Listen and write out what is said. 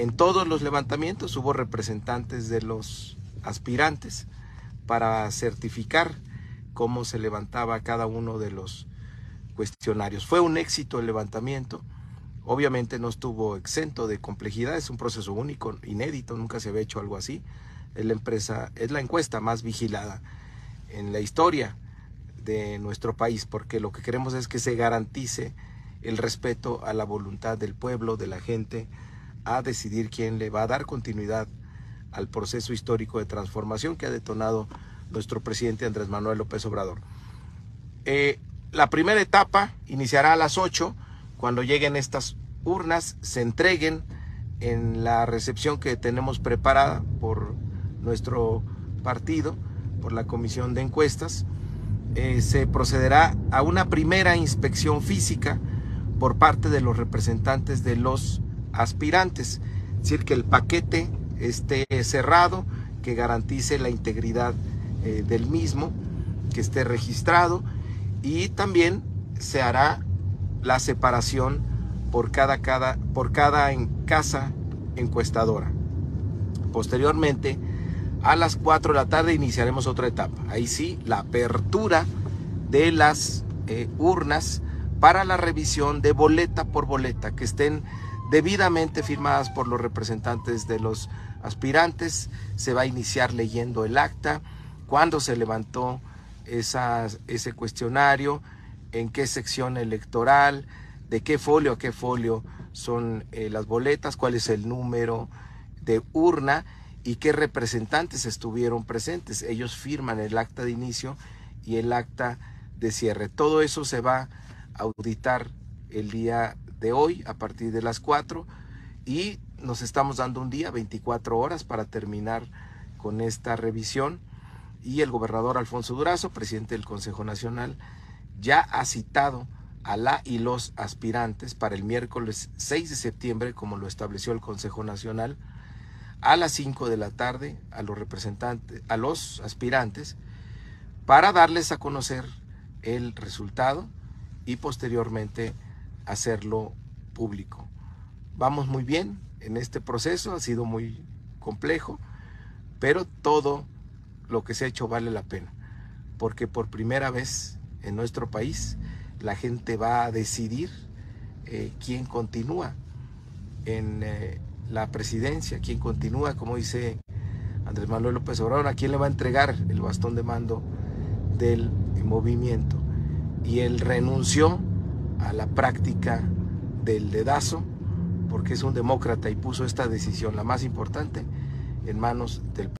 En todos los levantamientos hubo representantes de los aspirantes para certificar cómo se levantaba cada uno de los cuestionarios. Fue un éxito el levantamiento. Obviamente no estuvo exento de complejidad, es un proceso único, inédito, nunca se había hecho algo así. Es la empresa, es la encuesta más vigilada en la historia de nuestro país, porque lo que queremos es que se garantice el respeto a la voluntad del pueblo, de la gente, a decidir quién le va a dar continuidad al proceso histórico de transformación que ha detonado nuestro presidente Andrés Manuel López Obrador. Eh, la primera etapa iniciará a las 8, cuando lleguen estas urnas, se entreguen en la recepción que tenemos preparada por nuestro partido, por la comisión de encuestas. Eh, se procederá a una primera inspección física por parte de los representantes de los aspirantes, es decir, que el paquete esté cerrado, que garantice la integridad eh, del mismo, que esté registrado y también se hará la separación por cada, cada, por cada en casa encuestadora. Posteriormente, a las 4 de la tarde iniciaremos otra etapa. Ahí sí, la apertura de las eh, urnas para la revisión de boleta por boleta, que estén debidamente firmadas por los representantes de los aspirantes. Se va a iniciar leyendo el acta, cuándo se levantó ese cuestionario, en qué sección electoral, de qué folio a qué folio son eh, las boletas, cuál es el número de urna y qué representantes estuvieron presentes. Ellos firman el acta de inicio y el acta de cierre. Todo eso se va a auditar el día de hoy a partir de las 4 y nos estamos dando un día, 24 horas para terminar con esta revisión. Y el gobernador Alfonso Durazo, presidente del Consejo Nacional, ya ha citado a la y los aspirantes para el miércoles 6 de septiembre, como lo estableció el Consejo Nacional, a las 5 de la tarde a los representantes, a los aspirantes, para darles a conocer el resultado y posteriormente hacerlo público. Vamos muy bien en este proceso, ha sido muy complejo, pero todo lo que se ha hecho vale la pena, porque por primera vez en nuestro país la gente va a decidir eh, quién continúa en eh, la presidencia, quién continúa, como dice Andrés Manuel López Obrador, a quién le va a entregar el bastón de mando del movimiento. Y él renunció a la práctica del dedazo, porque es un demócrata y puso esta decisión, la más importante, en manos del